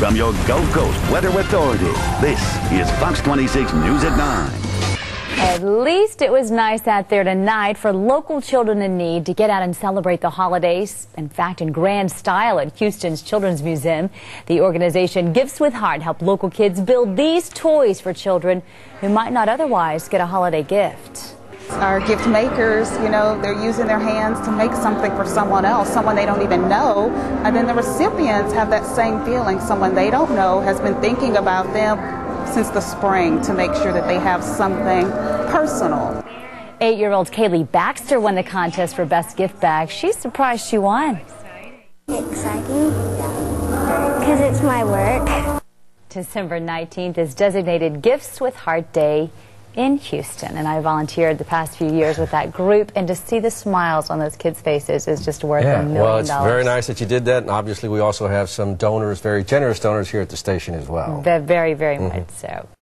From your Gulf Coast Weather Authority, this is Fox 26 News at 9. At least it was nice out there tonight for local children in need to get out and celebrate the holidays. In fact, in grand style at Houston's Children's Museum, the organization Gifts with Heart helped local kids build these toys for children who might not otherwise get a holiday gift. Our gift makers, you know, they're using their hands to make something for someone else, someone they don't even know. And then the recipients have that same feeling. Someone they don't know has been thinking about them since the spring to make sure that they have something personal. Eight-year-old Kaylee Baxter won the contest for Best Gift Bag. She's surprised she won. Exciting because it's my work. December 19th is designated Gifts with Heart Day in Houston. And I volunteered the past few years with that group, and to see the smiles on those kids' faces is just worth yeah, a million dollars. well, it's dollars. very nice that you did that, and obviously we also have some donors, very generous donors here at the station as well. Very, very, very mm -hmm. much so.